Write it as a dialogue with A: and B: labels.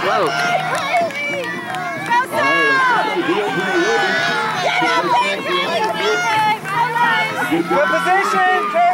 A: broke.
B: Good position,